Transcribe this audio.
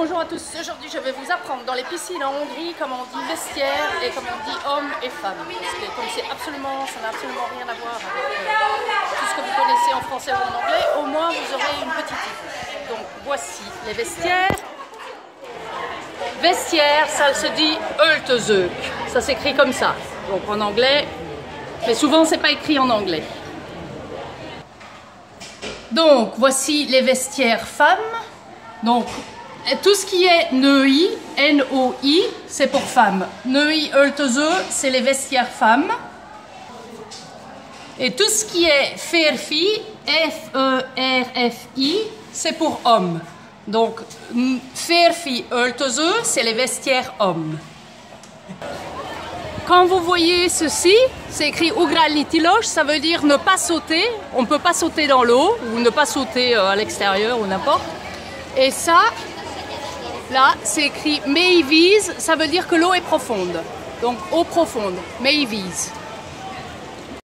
bonjour à tous. Aujourd'hui, je vais vous apprendre dans les piscines en Hongrie comment on dit vestiaire et comment on dit homme et femme. Parce que comme c'est absolument, ça n'a absolument rien à voir avec euh, tout ce que vous connaissez en français ou en anglais, au moins vous aurez une petite idée. Donc voici les vestiaires. Vestiaire, ça se dit Öltözők. Ça s'écrit comme ça. Donc en anglais, mais souvent c'est pas écrit en anglais. Donc voici les vestiaires femmes. Donc tout ce qui est NEI, N-O-I, c'est pour femmes. NEI Öltöző, c'est les vestiaires femmes. Et tout ce qui est Ferfi, F-E-R-F-I, c'est pour hommes. Donc Ferfi Öltöző, c'est les vestiaires hommes. Quand vous voyez ceci, c'est écrit Ugralitilosh, ça veut dire ne pas sauter. On ne peut pas sauter dans l'eau ou ne pas sauter euh, à l'extérieur ou n'importe. Et ça, là, c'est écrit Meivise, ça veut dire que l'eau est profonde. Donc eau profonde, Meivise.